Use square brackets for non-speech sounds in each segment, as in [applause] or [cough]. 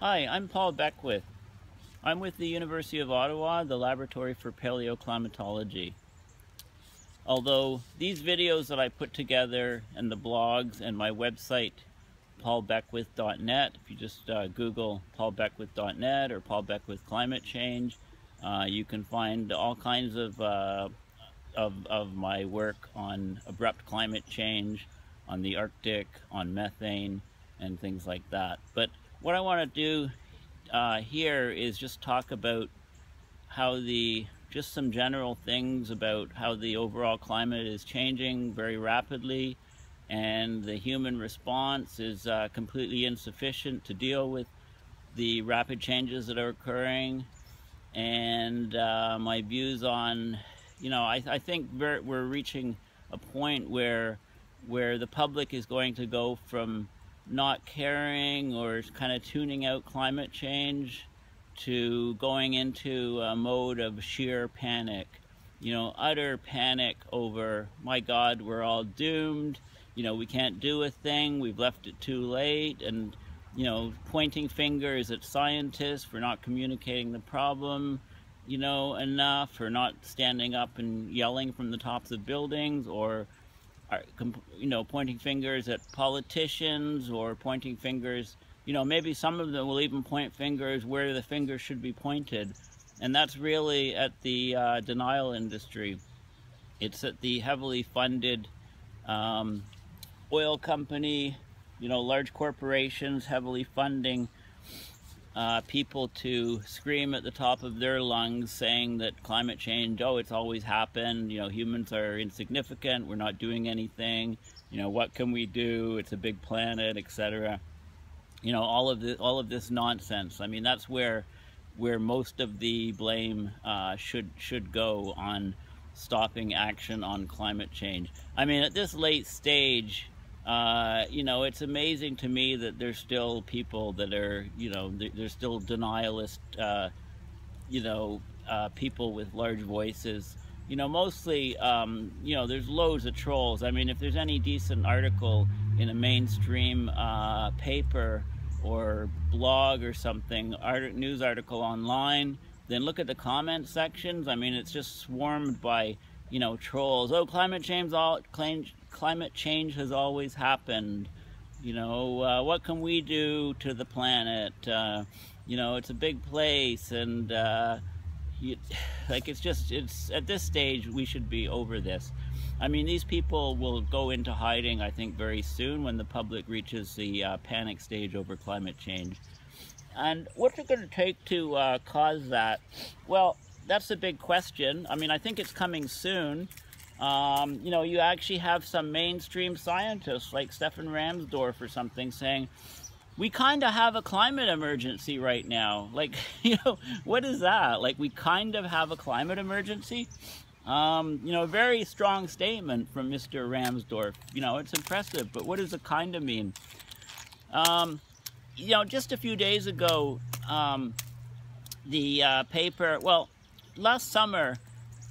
Hi, I'm Paul Beckwith. I'm with the University of Ottawa, the Laboratory for Paleoclimatology. Although these videos that I put together and the blogs and my website, paulbeckwith.net, if you just uh, Google paulbeckwith.net or Paul Beckwith Climate Change, uh, you can find all kinds of, uh, of, of my work on abrupt climate change, on the Arctic, on methane, and things like that. But what I want to do uh, here is just talk about how the just some general things about how the overall climate is changing very rapidly and the human response is uh, completely insufficient to deal with the rapid changes that are occurring. And uh, my views on you know I, I think we're, we're reaching a point where where the public is going to go from not caring or kind of tuning out climate change to going into a mode of sheer panic. You know, utter panic over, my God, we're all doomed. You know, we can't do a thing. We've left it too late. And, you know, pointing fingers at scientists for not communicating the problem, you know, enough, for not standing up and yelling from the tops of buildings or are, you know, pointing fingers at politicians or pointing fingers, you know, maybe some of them will even point fingers where the finger should be pointed. And that's really at the uh, denial industry. It's at the heavily funded um, oil company, you know, large corporations heavily funding uh, people to scream at the top of their lungs saying that climate change, oh, it's always happened, you know, humans are insignificant, we're not doing anything, you know, what can we do, it's a big planet, etc. You know, all of this, all of this nonsense. I mean, that's where where most of the blame uh, should should go on stopping action on climate change. I mean, at this late stage, uh, you know, it's amazing to me that there's still people that are, you know, there's still denialist, uh, you know, uh, people with large voices. You know, mostly, um, you know, there's loads of trolls. I mean, if there's any decent article in a mainstream uh, paper or blog or something, art news article online, then look at the comment sections. I mean, it's just swarmed by, you know, trolls. Oh, climate change all climate change has always happened. You know, uh, what can we do to the planet? Uh, you know, it's a big place, and uh, you, [sighs] like it's just it's at this stage we should be over this. I mean, these people will go into hiding, I think, very soon when the public reaches the uh, panic stage over climate change. And what's it going to take to uh, cause that? Well, that's the big question. I mean, I think it's coming soon. Um, you know, you actually have some mainstream scientists like Stefan Rahmstorf or something saying, we kind of have a climate emergency right now. [laughs] Like, you know, what is that? Like, we kind of have a climate emergency? Um, you know, a very strong statement from Mr. Rahmstorf. You know, it's impressive, but what does it kind of mean? Um, you know, just a few days ago, um, the uh, paper, well, last summer,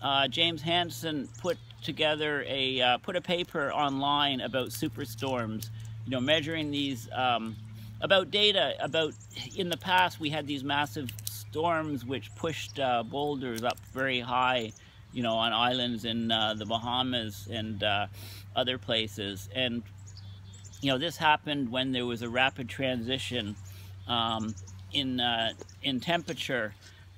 uh, James Hansen put together a uh, put a paper online about superstorms you know measuring these um, about data about in the past we had these massive storms which pushed uh, boulders up very high you know on islands in uh, the Bahamas and uh, other places. And you know this happened when there was a rapid transition um, in uh, in temperature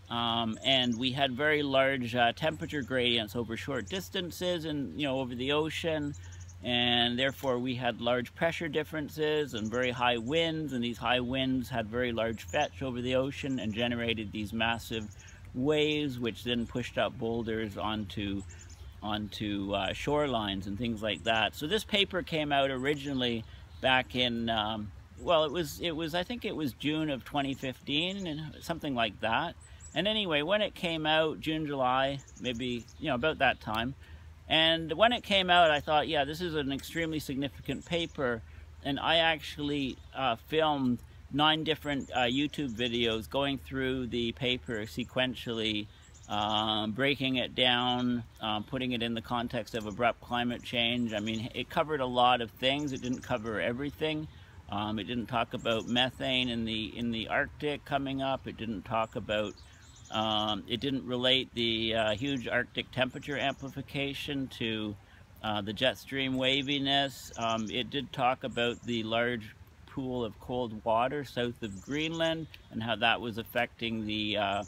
um, and we had very large uh, temperature gradients over short distances and you know over the ocean. And therefore we had large pressure differences and very high winds. And these high winds had very large fetch over the ocean and generated these massive waves which then pushed up boulders onto onto uh, shorelines and things like that. So this paper came out originally back in um, well it was it was I think it was June of 2015 and something like that and anyway, when it came out, June, July, maybe, you know, about that time, and when it came out, I thought, yeah, this is an extremely significant paper. And I actually uh, filmed nine different uh, YouTube videos going through the paper sequentially, um, breaking it down, um, putting it in the context of abrupt climate change. I mean, it covered a lot of things. It didn't cover everything. Um, it didn't talk about methane in the in the Arctic coming up. It didn't talk about um, it didn't relate the uh, huge Arctic temperature amplification to uh, the jet stream waviness. Um, it did talk about the large pool of cold water south of Greenland and how that was affecting the uh,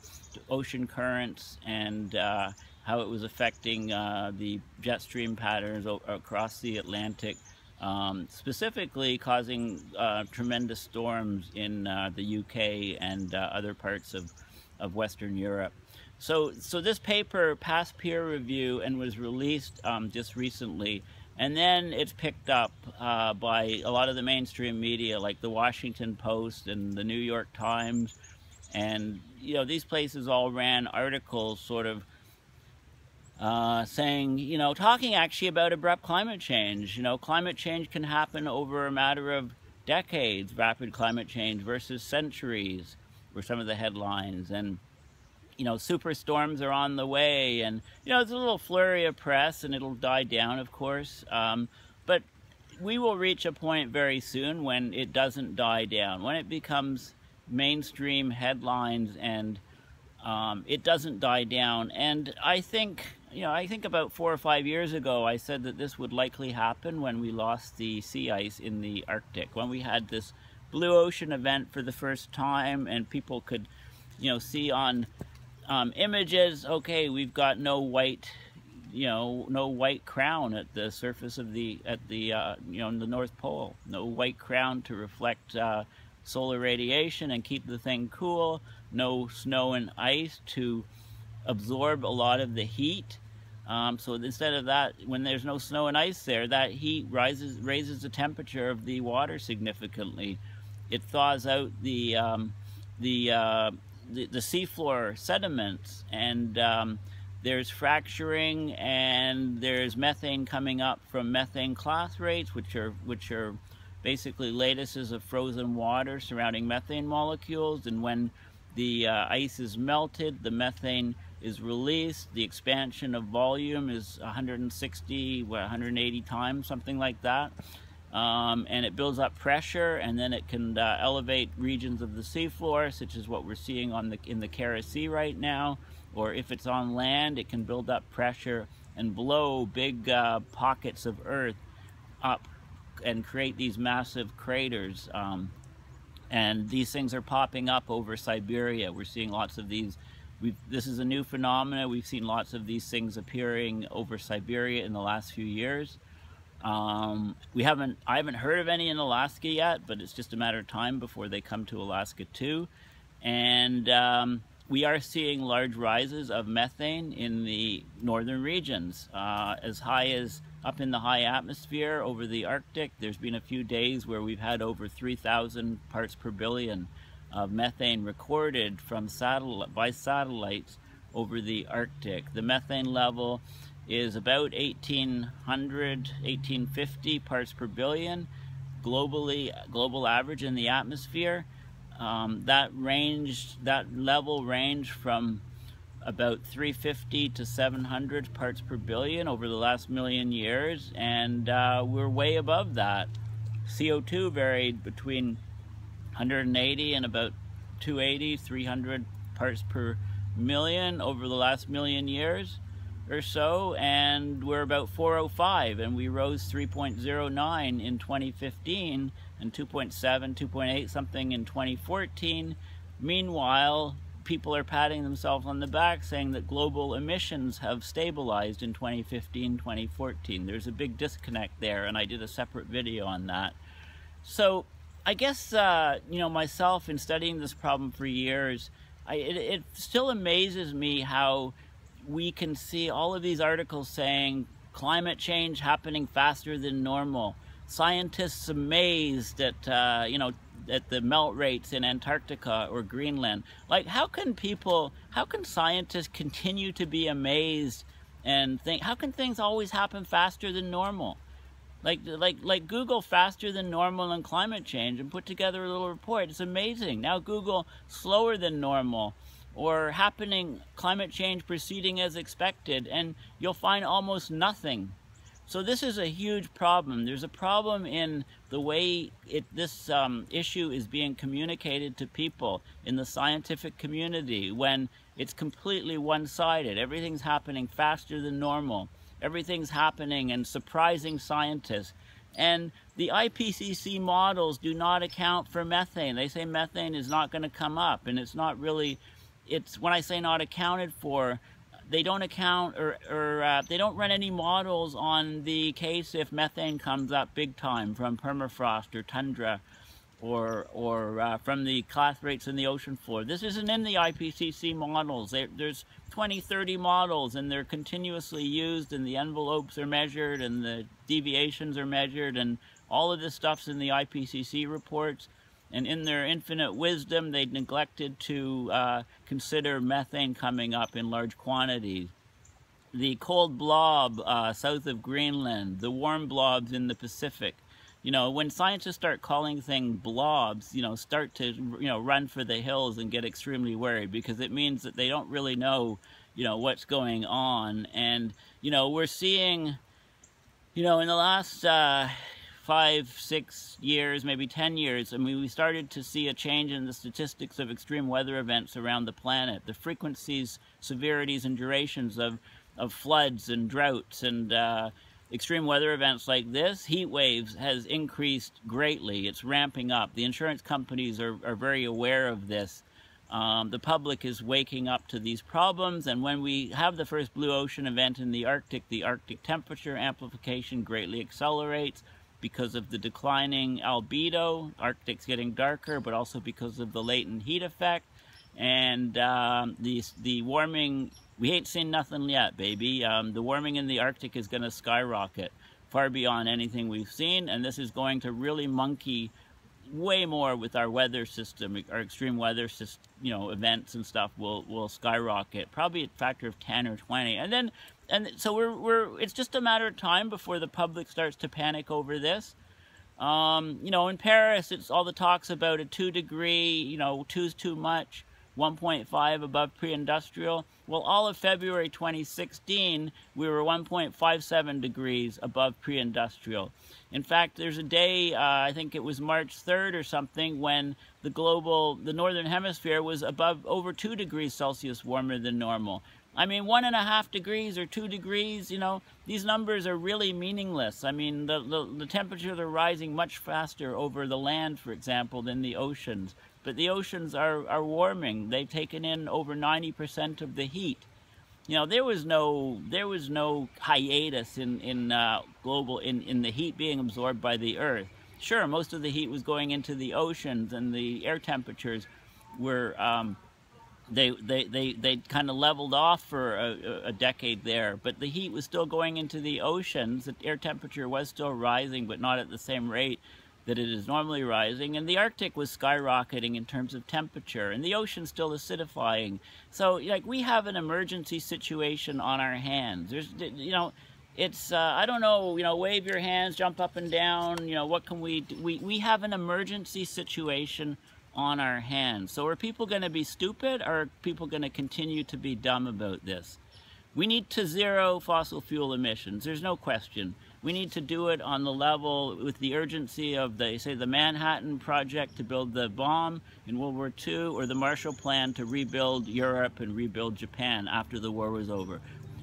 ocean currents and uh, how it was affecting uh, the jet stream patterns across the Atlantic, um, specifically causing uh, tremendous storms in the UK and other parts of, of Western Europe. So, so this paper passed peer review and was released um, just recently. And then it's picked up uh, by a lot of the mainstream media like the Washington Post and the New York Times. And, you know, these places all ran articles sort of uh, saying, you know, talking actually about abrupt climate change. You know, climate change can happen over a matter of decades, rapid climate change versus centuries were some of the headlines. And, you know, superstorms are on the way. And, you know, it's a little flurry of press and it'll die down, of course. Um, but we will reach a point very soon when it doesn't die down, when it becomes mainstream headlines and um, it doesn't die down. And I think you know, I think about four or five years ago, I said that this would likely happen when we lost the sea ice in the Arctic, when we had this blue ocean event for the first time and people could, you know, see on um, images, okay, we've got no white, you know, no white crown at the surface of the, at the, uh, you know, in the North Pole. No white crown to reflect uh, solar radiation and keep the thing cool. No snow and ice to absorb a lot of the heat. Um, so instead of that, when there's no snow and ice there, that heat rises raises the temperature of the water significantly. It thaws out the um, the, uh, the, the seafloor sediments, and um, there's fracturing, and there's methane coming up from methane clathrates, which are which are basically lattices of frozen water surrounding methane molecules. And when the uh, ice is melted, the methane is released. The expansion of volume is 160, what, 180 times, something like that. Um, and it builds up pressure, and then it can uh, elevate regions of the seafloor, such as what we're seeing on the in the Kara Sea right now. Or if it's on land, it can build up pressure and blow big uh, pockets of earth up and create these massive craters. Um, and these things are popping up over Siberia. We're seeing lots of these We've, this is a new phenomenon. We've seen lots of these things appearing over Siberia in the last few years. Um, we haven't, I haven't heard of any in Alaska yet, but it's just a matter of time before they come to Alaska too. And um, we are seeing large rises of methane in the northern regions, uh, as high as up in the high atmosphere over the Arctic. There's been a few days where we've had over 3,000 parts per billion of methane recorded from satellite by satellites over the Arctic. The methane level is about 1800, 1850 parts per billion globally, global average in the atmosphere. Um, that range, that level ranged from about 350 to 700 parts per billion over the last million years, and uh, we're way above that. CO2 varied between 180 and about 280, 300 parts per million over the last million years or so, and we're about 405, and we rose 3.09 in 2015 and 2.7, 2.8 something in 2014. Meanwhile, people are patting themselves on the back saying that global emissions have stabilized in 2015, 2014. There's a big disconnect there, and I did a separate video on that. So I guess, uh, you know, myself in studying this problem for years, I, it, it still amazes me how we can see all of these articles saying climate change happening faster than normal. Scientists amazed at, uh, you know, at the melt rates in Antarctica or Greenland. Like, how can people, how can scientists continue to be amazed and think, how can things always happen faster than normal? like like like Google faster than normal in climate change and put together a little report. It's amazing. Now Google slower than normal or happening climate change proceeding as expected and you'll find almost nothing. So this is a huge problem. There's a problem in the way it, this um, issue is being communicated to people in the scientific community when it's completely one-sided. Everything's happening faster than normal. Everything's happening and surprising scientists. And the IPCC models do not account for methane. They say methane is not going to come up, and it's not really, it's, when I say not accounted for, they don't account or, or uh, they don't run any models on the case if methane comes up big time from permafrost or tundra or, or uh, from the clathrates in the ocean floor. This isn't in the IPCC models. They, there's 20, 30 models and they're continuously used and the envelopes are measured and the deviations are measured and all of this stuff's in the IPCC reports. And in their infinite wisdom, they neglected to uh, consider methane coming up in large quantities. The cold blob uh, south of Greenland, the warm blobs in the Pacific, you know, when scientists start calling things blobs, you know, start to, you know, run for the hills and get extremely worried because it means that they don't really know, you know, what's going on. And, you know, we're seeing, you know, in the last uh, five, six years, maybe 10 years, I mean, we started to see a change in the statistics of extreme weather events around the planet. The frequencies, severities, and durations of, of floods and droughts and, uh, extreme weather events like this, heat waves, has increased greatly. It's ramping up. The insurance companies are, are very aware of this. Um, the public is waking up to these problems, and when we have the first blue ocean event in the Arctic, the Arctic temperature amplification greatly accelerates because of the declining albedo. Arctic's getting darker, but also because of the latent heat effect. And um, the, the warming we ain't seen nothing yet, baby. Um, the warming in the Arctic is going to skyrocket far beyond anything we've seen, and this is going to really monkey way more with our weather system, our extreme weather system, you know, events and stuff will will skyrocket, probably a factor of 10 or 20. And then, and so we're, we're, it's just a matter of time before the public starts to panic over this. Um, you know, in Paris, it's all the talks about a two degree, you know, two's too much. 1.5 above pre-industrial. Well, all of February 2016, we were 1.57 degrees above pre-industrial. In fact, there's a day, uh, I think it was March 3rd or something, when the global, the northern hemisphere was above over 2 degrees Celsius warmer than normal. I mean, one and a half degrees or two degrees, you know, these numbers are really meaningless. I mean, the, the, the temperatures are rising much faster over the land, for example, than the oceans. But the oceans are, are warming. They've taken in over 90% of the heat. You know, there was no there was no hiatus in in uh, global in in the heat being absorbed by the Earth. Sure, most of the heat was going into the oceans, and the air temperatures were um, they they they they kind of leveled off for a, a, decade there. But the heat was still going into the oceans. The air temperature was still rising, but not at the same rate that it is normally rising, and the Arctic was skyrocketing in terms of temperature, and the ocean still acidifying. So, like, we have an emergency situation on our hands. There's, you know, it's, uh, I don't know, you know, wave your hands, jump up and down, you know, what can we do? We, we have an emergency situation on our hands. So are people going to be stupid, or are people going to continue to be dumb about this? We need to zero fossil fuel emissions. There's no question. We need to do it on the level with the urgency of the, say, the Manhattan Project to build the bomb in World War II or the Marshall Plan to rebuild Europe and rebuild Japan after the war was over.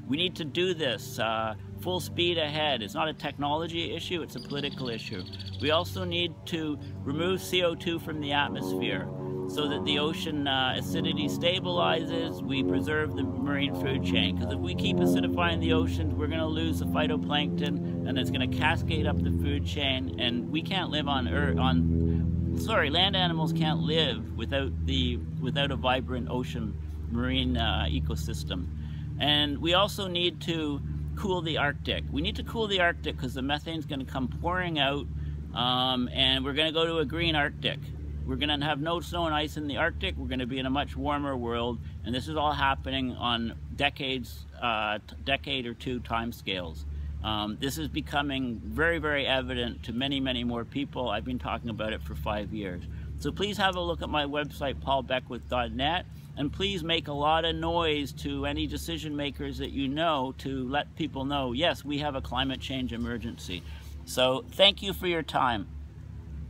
We need to do this uh, full speed ahead. It's not a technology issue, it's a political issue. We also need to remove CO2 from the atmosphere so that the ocean uh, acidity stabilizes, we preserve the marine food chain. Because if we keep acidifying the oceans, we're going to lose the phytoplankton, and it's going to cascade up the food chain, and we can't live on Earth. On sorry, land animals can't live without the without a vibrant ocean marine uh, ecosystem. And we also need to cool the Arctic. We need to cool the Arctic because the methane is going to come pouring out, um, and we're going to go to a green Arctic. We're going to have no snow and ice in the Arctic. We're going to be in a much warmer world, and this is all happening on decades, uh, decade or two time scales. Um, this is becoming very, very evident to many, many more people. I've been talking about it for five years. So please have a look at my website, paulbeckwith.net, and please make a lot of noise to any decision makers that you know to let people know, yes, we have a climate change emergency. So thank you for your time.